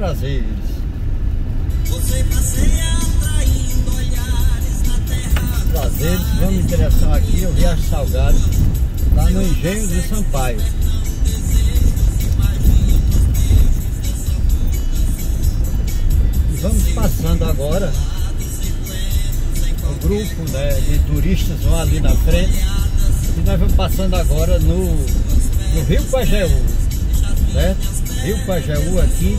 prazeres. Você passeia atraindo olhares na terra. Prazeres, vamos em direção aqui, o Viagem Salgado, lá no Engenho de Sampaio. E vamos passando agora. O grupo né, de turistas vão ali na frente. E nós vamos passando agora no, no Rio Pajeú, certo? Rio Pajeú aqui,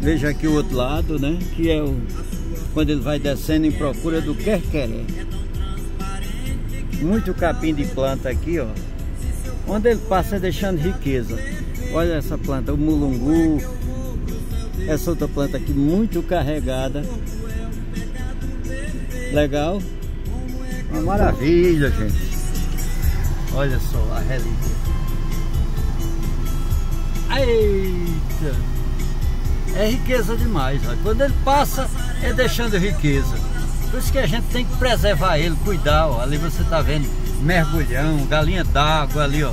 Veja aqui o outro lado, né? Que é o quando ele vai descendo em procura do quer-querer. Muito capim de planta aqui, ó. Onde ele passa é deixando riqueza. Olha essa planta, o mulungu. Essa outra planta aqui muito carregada. Legal? Uma maravilha, gente. Olha só a relíquia. Eita! É riqueza demais. Ó. Quando ele passa, é deixando riqueza. Por isso que a gente tem que preservar ele, cuidar. Ó. Ali você está vendo mergulhão, galinha d'água ali, ó.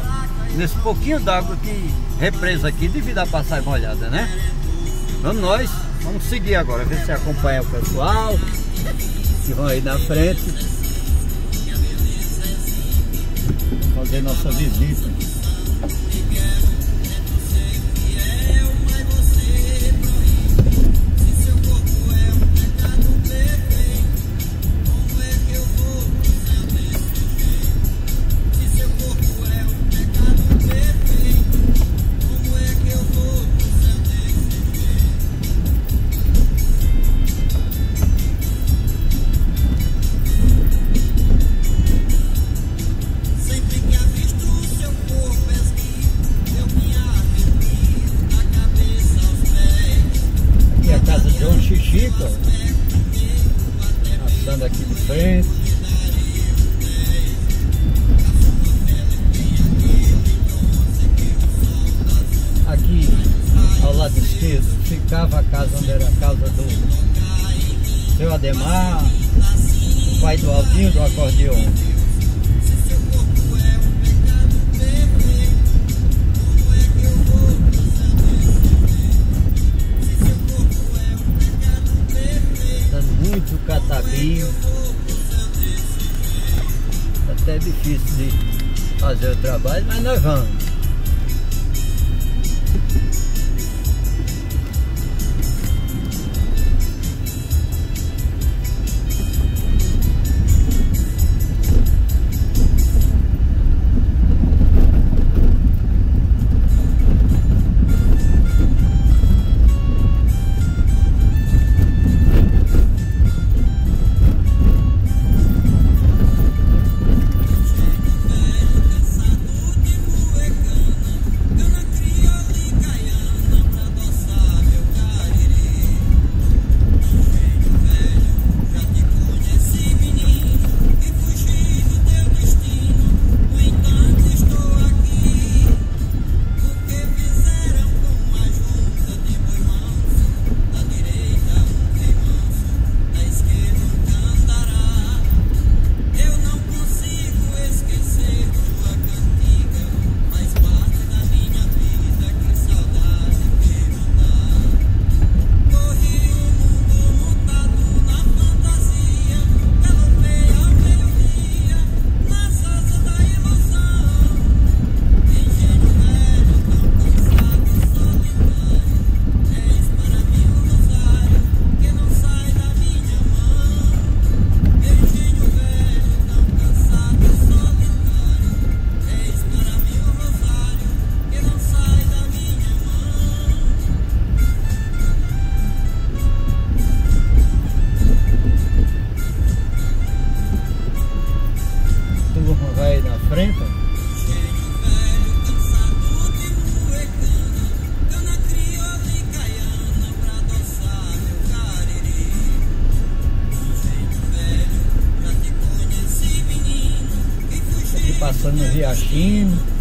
Nesse pouquinho d'água que represa aqui, devido a passar molhada, né? Vamos nós, vamos seguir agora, ver se acompanha o pessoal que vão aí na frente. Fazer nossa visita. Ficava a casa onde era a casa do seu Ademar, o pai do Aldinho do acordeão. Tá muito catabinho. Até difícil de fazer o trabalho, mas nós vamos. passando no riachinho.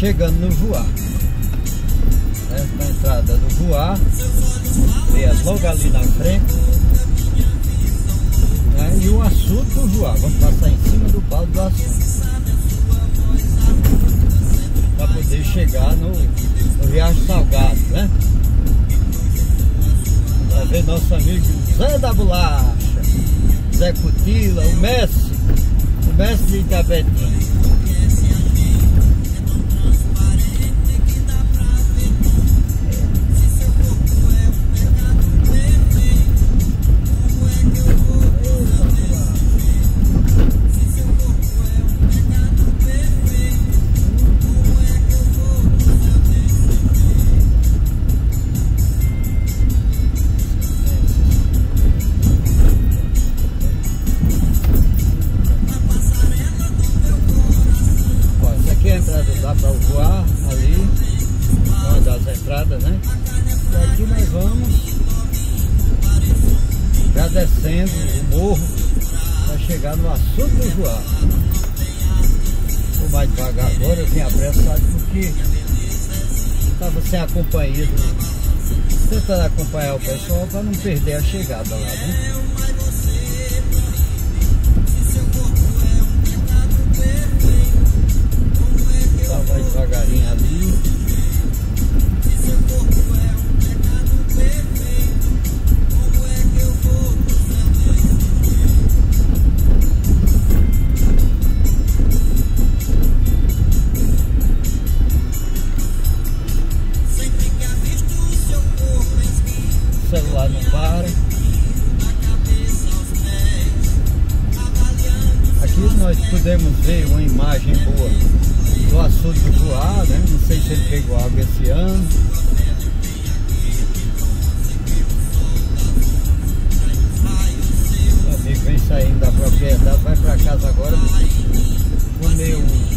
Chegando no Juá. Essa é a entrada do Juá, vê logo ali na frente. Né? E o açude do Joá. Vamos passar em cima do pau do açude. Para poder chegar no, no Riacho Salgado, né? Para ver nosso amigo Zé da Bolacha, Zé Cutila, o Messi, o Messi de Itapetinho. Estava sem a companhia do, tentando acompanhar o pessoal para não perder a chegada lá, né? Estava devagarinho ver uma imagem boa do açude do Joá, né? Não sei se ele pegou água esse ano. O amigo vem saindo da propriedade, vai para casa agora comer um...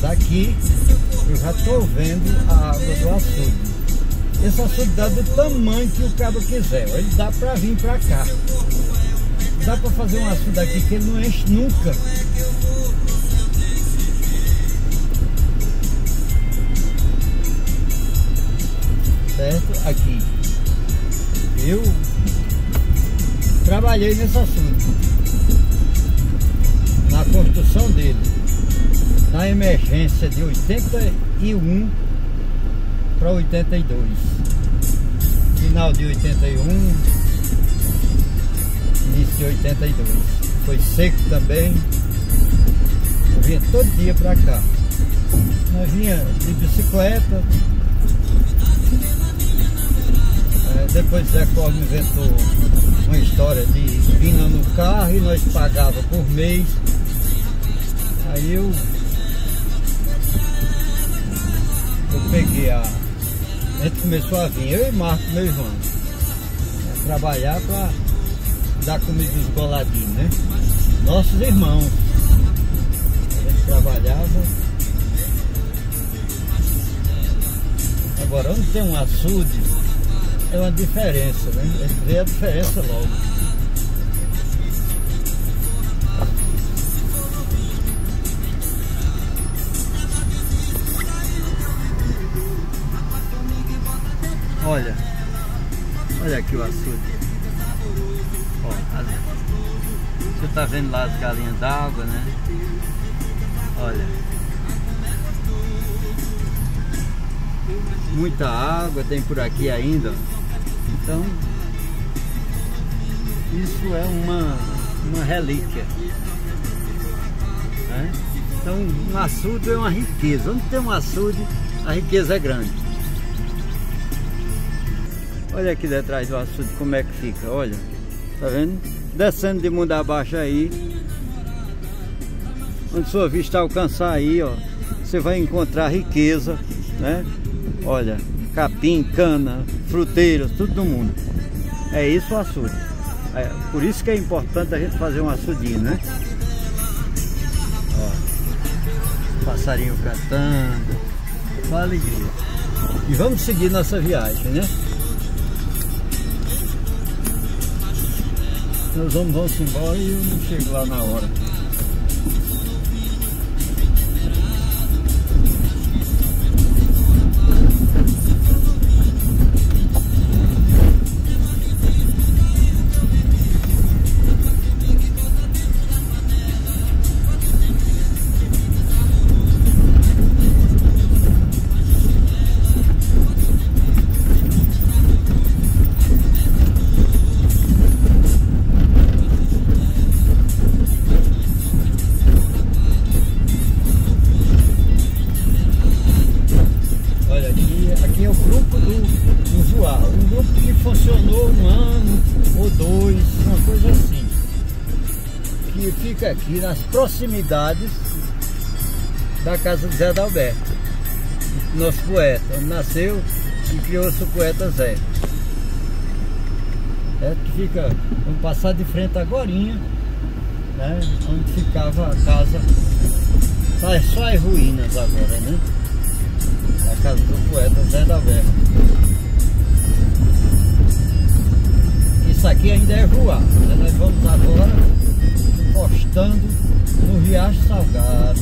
Daqui eu já estou vendo a água do açude. Esse açude dá do tamanho que o cabo quiser, ele dá para vir para cá. Dá para fazer um açude aqui que ele não enche nunca. Certo? Aqui. Eu trabalhei nesse assunto. na construção dele, na emergência de 81 para 82. Final de 81, início de 82. Foi seco também. Eu vinha todo dia para cá. Nós vinha de bicicleta. É, depois Zé Cosme inventou uma história de vinha no carro e nós pagava por mês. Aí eu eu peguei a. A gente começou a vir, eu e Marco, meu irmão, trabalhar para dar comida dos boladinhos, né? Nossos irmãos. A gente trabalhava. Agora, onde tem um açude, é uma diferença, né? Vê a diferença logo. Olha, olha aqui o açude. Ó, as, você tá vendo lá as galinhas d'água, né? Olha. Muita água tem por aqui ainda. Então, isso é uma, uma relíquia. Né? Então, um açude é uma riqueza. Onde tem um açude, a riqueza é grande. Olha aqui detrás do açude como é que fica, olha. Tá vendo? Descendo de mundo abaixo aí. Onde sua vista alcançar aí, ó. Você vai encontrar riqueza, né? Olha, capim, cana, fruteiras, tudo do mundo. É isso o açude. É, por isso que é importante a gente fazer um açudinho, né? Ó, passarinho cantando, uma alegria. E vamos seguir nossa viagem, né? Nós vamos, vamos embora e eu não chego lá na hora. Fica aqui nas proximidades da casa de Zé Adalberto, nosso poeta, onde nasceu e criou-se o poeta Zé. É que fica, vamos passar de frente agora, né, onde ficava a casa, tá só as ruínas agora, né? A casa do poeta Zé Adalberto. Isso aqui ainda é voar, né? nós vamos agora postando no Riacho Salgado.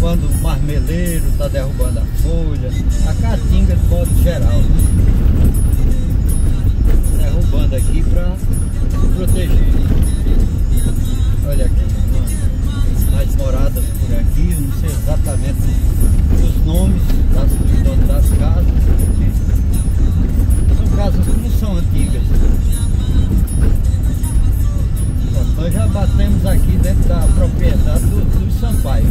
Quando o marmeleiro está derrubando a folha, a caatinga de modo geral. Né? Derrubando aqui para proteger. Olha aqui, as moradas por aqui, não sei exatamente os nomes das, das casas. Casas não são antigas. Nós já batemos aqui dentro da propriedade do, do Sampaio.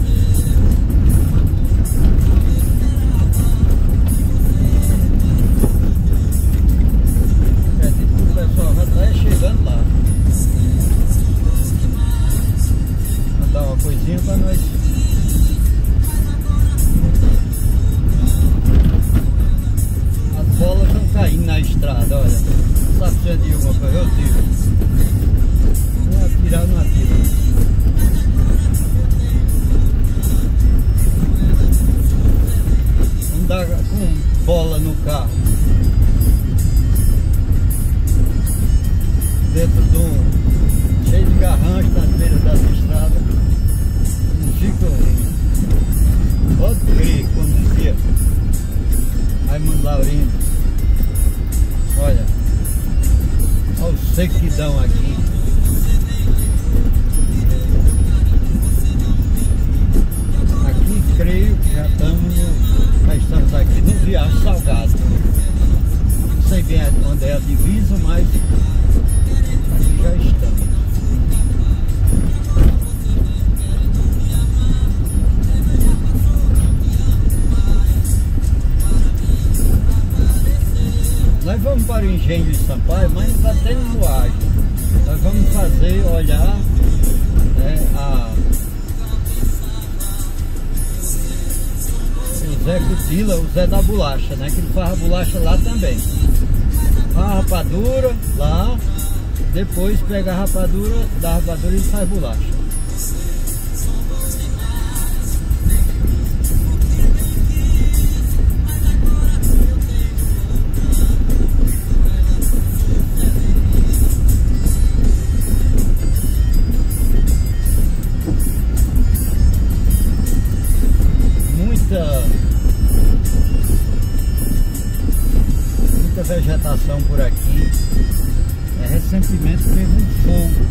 Bahia. Raimundo Laurindo. Olha. Olha o sequidão aqui. Aqui creio que já estamos, já estamos aqui no Viagem Salgado. Não sei bem onde é a divisa, mas aqui já estamos. O engenho de Sampaio, mas está tendo moagem. Nós vamos fazer, olhar né, a Zé Cutila, o Zé da Bolacha, né? Que ele faz a bolacha lá também. A rapadura lá, depois pega a rapadura, da rapadura e faz bolacha. Vegetação por aqui. É, recentemente teve um fogo.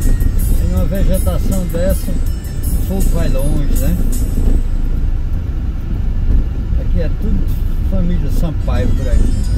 Tem uma vegetação dessa, o fogo vai longe, né? Aqui é tudo família Sampaio por aqui.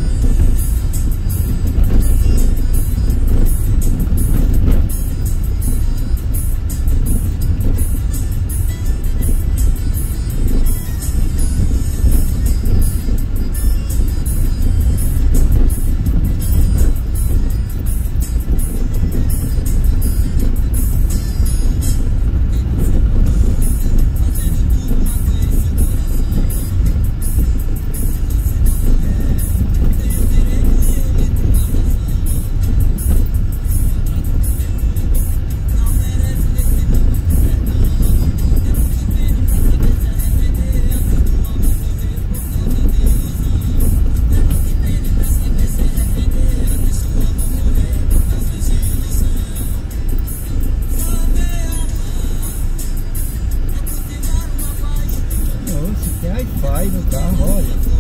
Tinha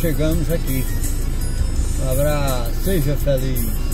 chegamos aqui. Um abraço, seja feliz.